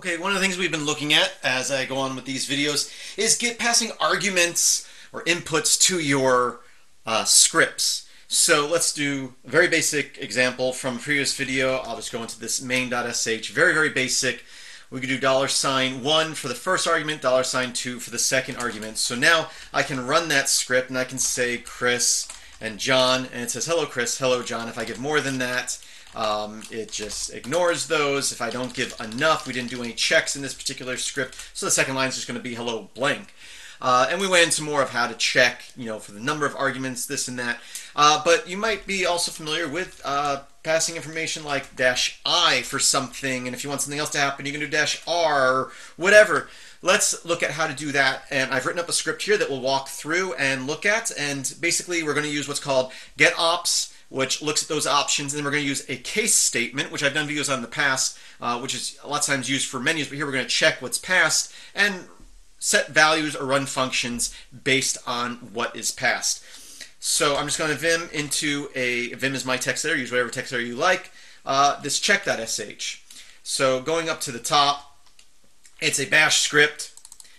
Okay, one of the things we've been looking at as I go on with these videos is get passing arguments or inputs to your uh, scripts. So let's do a very basic example from a previous video. I'll just go into this main.sh, very, very basic. We could do dollar sign one for the first argument, dollar sign two for the second argument. So now I can run that script and I can say Chris and John, and it says, hello Chris, hello John. If I give more than that, um, it just ignores those. If I don't give enough, we didn't do any checks in this particular script, so the second line is just going to be hello blank. Uh, and we went into more of how to check, you know, for the number of arguments, this and that. Uh, but you might be also familiar with uh, passing information like dash i for something, and if you want something else to happen, you can do dash r or whatever. Let's look at how to do that, and I've written up a script here that we'll walk through and look at, and basically we're going to use what's called getopts which looks at those options. And then we're going to use a case statement, which I've done videos on in the past, uh, which is a lot of times used for menus, but here we're going to check what's passed and set values or run functions based on what is passed. So I'm just going to vim into a, vim is my text editor, use whatever text editor you like, uh, this check.sh. So going up to the top, it's a bash script,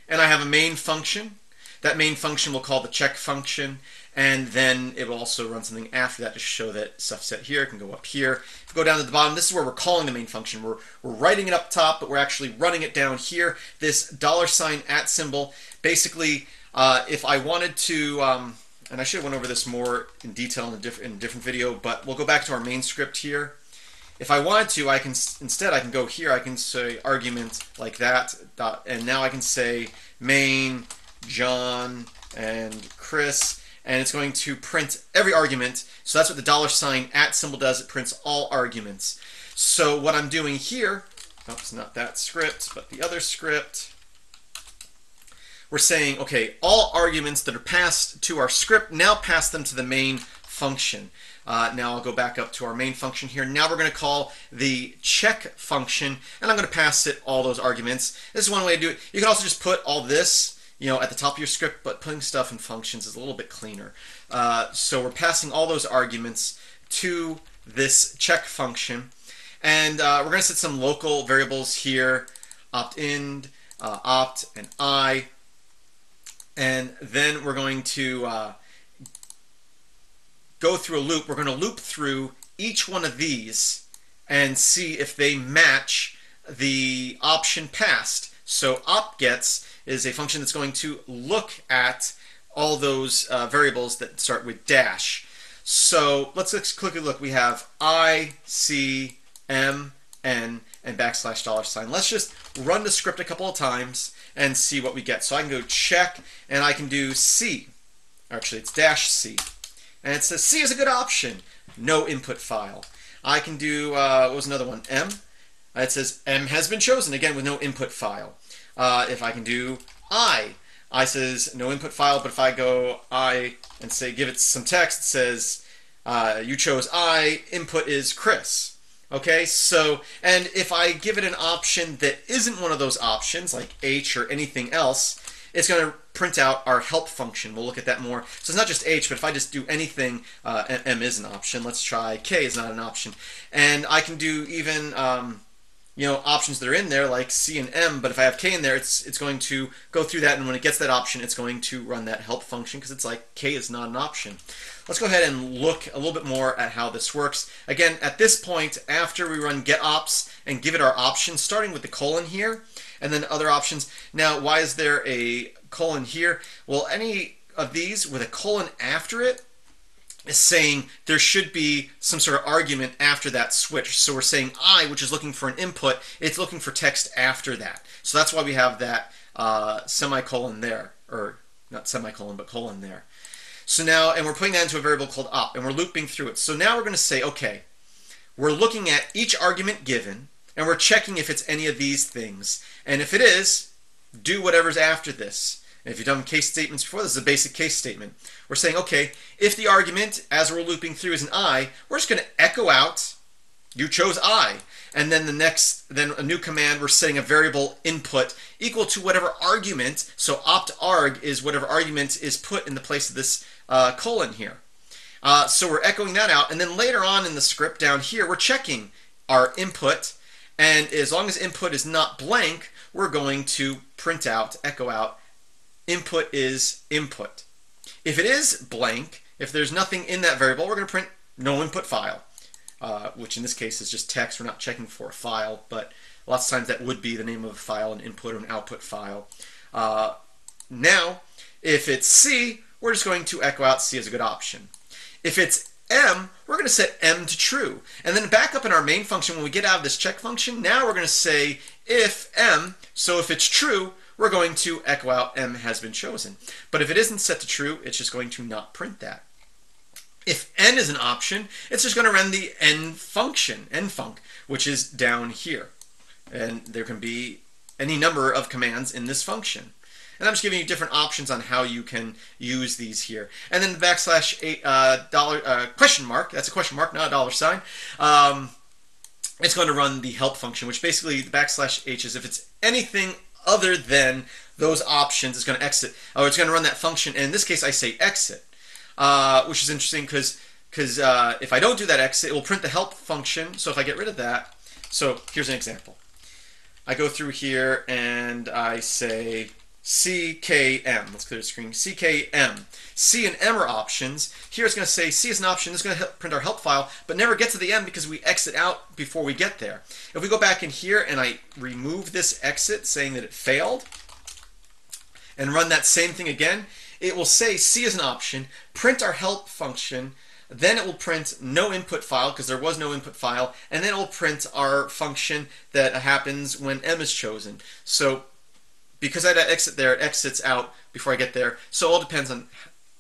and I have a main function. That main function we'll call the check function, and then it will also run something after that to show that stuff set here. Can go up here. If you go down to the bottom, this is where we're calling the main function. We're, we're writing it up top, but we're actually running it down here. This dollar sign at symbol, basically, uh, if I wanted to, um, and I should have went over this more in detail in a, diff in a different video, but we'll go back to our main script here. If I wanted to, I can instead I can go here. I can say argument like that, dot, and now I can say main John and Chris, and it's going to print every argument. So that's what the dollar sign at symbol does. It prints all arguments. So what I'm doing here, oops, not that script, but the other script, we're saying, okay, all arguments that are passed to our script, now pass them to the main function. Uh, now I'll go back up to our main function here. Now we're going to call the check function, and I'm going to pass it all those arguments. This is one way to do it. You can also just put all this you know, at the top of your script, but putting stuff in functions is a little bit cleaner. Uh, so we're passing all those arguments to this check function. And uh, we're going to set some local variables here, OPTIND, uh, opt, and i. And then we're going to uh, go through a loop. We're going to loop through each one of these and see if they match the option passed. So opt gets is a function that's going to look at all those uh, variables that start with dash. So let's, let's quickly look. We have I, C, M, N, and backslash dollar sign. Let's just run the script a couple of times and see what we get. So I can go check and I can do C. Actually, it's dash C. And it says C is a good option. No input file. I can do, uh, what was another one? M. It says M has been chosen, again with no input file. Uh, if I can do I, I says no input file, but if I go I and say give it some text, it says uh, you chose I, input is Chris. Okay, so, and if I give it an option that isn't one of those options, like H or anything else, it's going to print out our help function. We'll look at that more. So it's not just H, but if I just do anything, uh, M is an option. Let's try K is not an option. And I can do even, um, you know options that are in there like C and M but if I have K in there it's it's going to go through that and when it gets that option it's going to run that help function because it's like K is not an option. Let's go ahead and look a little bit more at how this works. Again at this point after we run getopts and give it our options starting with the colon here and then other options. Now why is there a colon here? Well any of these with a colon after it is saying there should be some sort of argument after that switch. So we're saying I, which is looking for an input, it's looking for text after that. So that's why we have that uh, semicolon there, or not semicolon, but colon there. So now, and we're putting that into a variable called op, and we're looping through it. So now we're going to say, okay, we're looking at each argument given, and we're checking if it's any of these things. And if it is, do whatever's after this. And if you've done case statements before, this is a basic case statement. We're saying, okay, if the argument, as we're looping through, is an I, we're just going to echo out, you chose I. And then the next, then a new command, we're setting a variable input equal to whatever argument. So opt arg is whatever argument is put in the place of this uh, colon here. Uh, so we're echoing that out. And then later on in the script down here, we're checking our input And as long as input is not blank, we're going to print out, echo out, input is input. If it is blank, if there's nothing in that variable, we're going to print no input file, uh, which in this case is just text. We're not checking for a file, but lots of times that would be the name of a file, an input or an output file. Uh, now, if it's C, we're just going to echo out C as a good option. If it's M, we're going to set M to true. And then back up in our main function, when we get out of this check function, now we're going to say if M, so if it's true, we're going to echo out M has been chosen. But if it isn't set to true, it's just going to not print that. If n is an option, it's just going to run the n function, nfunc, which is down here. And there can be any number of commands in this function. And I'm just giving you different options on how you can use these here. And then backslash eight, uh, dollar uh, question mark, that's a question mark, not a dollar sign. Um, it's going to run the help function, which basically the backslash h is if it's anything other than those options, it's going to exit, or it's going to run that function. And in this case, I say exit, uh, which is interesting because because uh, if I don't do that exit, it will print the help function. So if I get rid of that, so here's an example. I go through here and I say CKM. Let's clear the screen. CKM. C and M are options. Here it's going to say C is an option. This is going to print our help file, but never get to the M because we exit out before we get there. If we go back in here and I remove this exit saying that it failed and run that same thing again, it will say C is an option, print our help function, then it will print no input file because there was no input file, and then it will print our function that happens when M is chosen. So because I had to exit there, it exits out before I get there. So it all depends on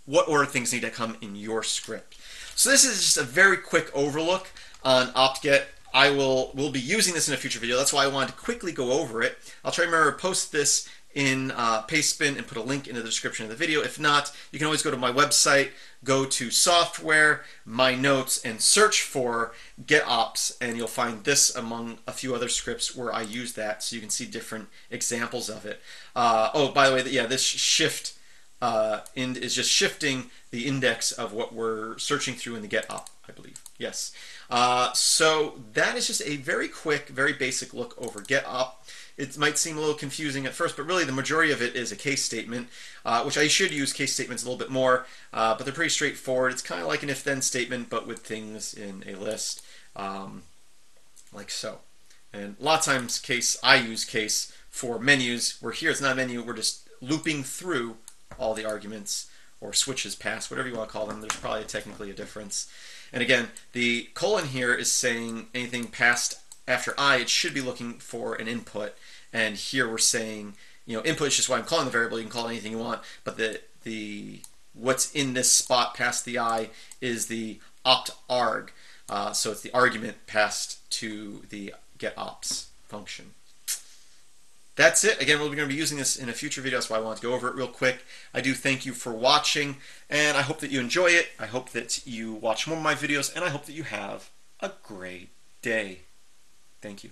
what order things need to come in your script. So this is just a very quick overlook on opt-get. I will will be using this in a future video. That's why I wanted to quickly go over it. I'll try to remember to post this in uh, Pastebin and put a link in the description of the video. If not, you can always go to my website, go to software, my notes, and search for getopts, and you'll find this among a few other scripts where I use that, so you can see different examples of it. Uh, oh, by the way, yeah, this shift uh, is just shifting the index of what we're searching through in the GetOp, I believe. Yes. Uh, so that is just a very quick, very basic look over GetOp. It might seem a little confusing at first, but really the majority of it is a case statement, uh, which I should use case statements a little bit more, uh, but they're pretty straightforward. It's kind of like an if-then statement, but with things in a list, um, like so. And a lot of times case, I use case for menus, where here it's not a menu, we're just looping through all the arguments or switches past, whatever you want to call them. There's probably technically a difference. And again, the colon here is saying anything past after i, it should be looking for an input. And here we're saying, you know, input is just why I'm calling the variable. You can call it anything you want, but the the what's in this spot past the i is the opt arg. Uh, so it's the argument passed to the getopts function. That's it. Again, we're going to be using this in a future video, so I want to go over it real quick. I do thank you for watching, and I hope that you enjoy it. I hope that you watch more of my videos, and I hope that you have a great day. Thank you.